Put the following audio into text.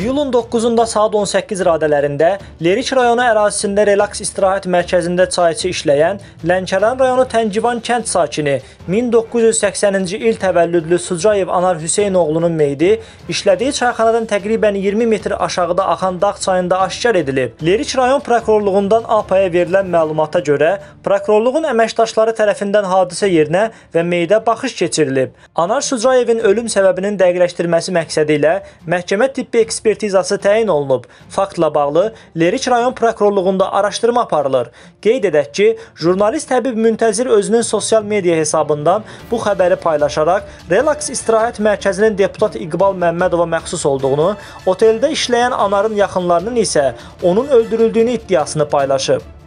İyulun 9-da saat 18 radələrində Lerik rayonu ərazisində relaks istirahət mərkəzində çayçı işləyən Lənkəran rayonu Təngivan kənd sakini 1980-ci il təvəllüdlü Sucayev Anar Hüseynoğlunun meyidi işlədiyi çayxanadan təqribən 20 metr aşağıda axan Dağ çayında aşkar edilib. Lerik rayon prokurorluğundan APA-ya verilən məlumata görə prokurorluğun əməkdaşları tərəfindən hadisə yerinə və meyidə baxış keçirilib. Anar Sucayevin ölüm səbəbinin dəqiqləşdirilməsi məqsədi ilə məhkəmə tibbi ekspertizası təyin olunub. Faktla bağlı Lerik rayon prokurorluğunda araşdırma aparılır. Qeyd edək ki, jurnalist Həbib Müntəzir özünün sosial media hesabından bu xəbəri paylaşaraq Relax istirahət mərkəzinin deputat İqbal Məmmədova məxsus olduğunu, oteldə işləyən Anarın yaxınlarının isə onun öldürüldüyünü iddiasını paylaşıb.